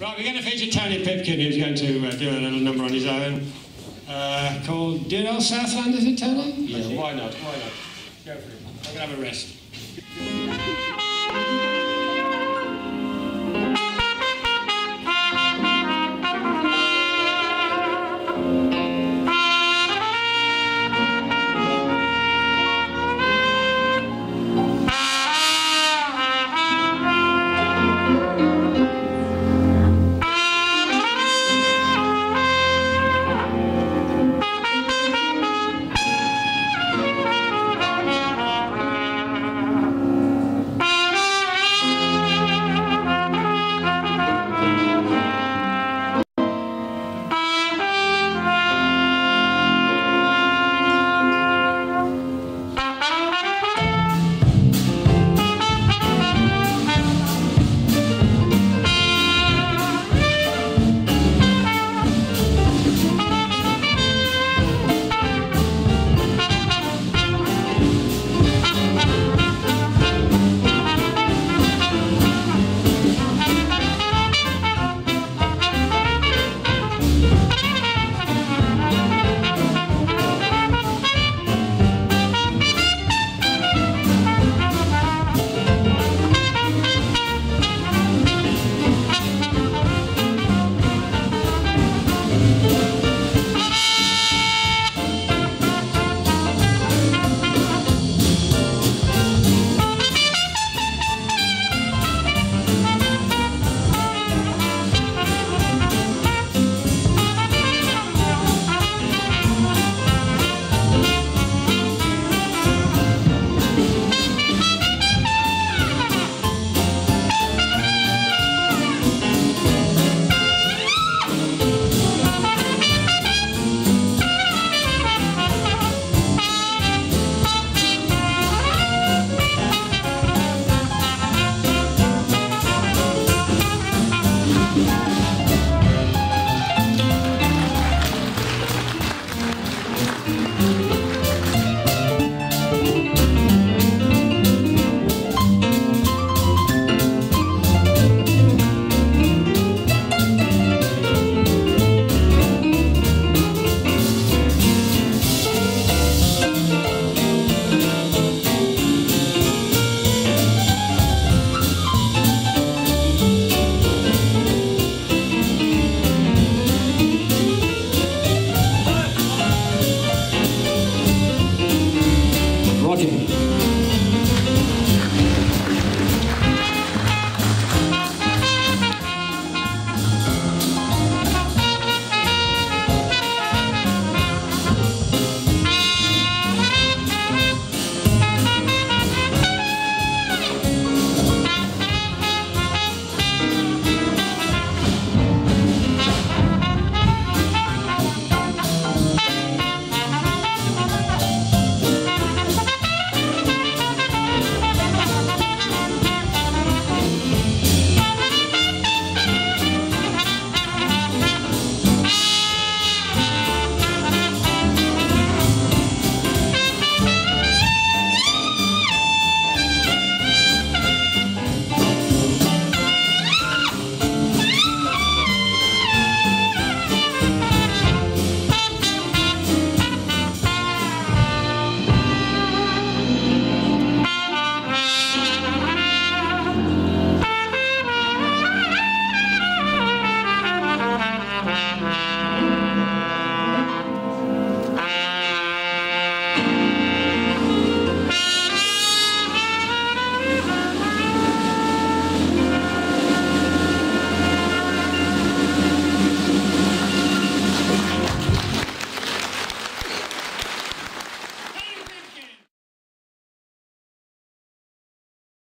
Right, we're going to feature Tony Pipkin, who's going to uh, do a little number on his own uh, called Dear Old Southland, is it, Tony? Yeah, why not? Why not? Go for it. I'm going to have a rest.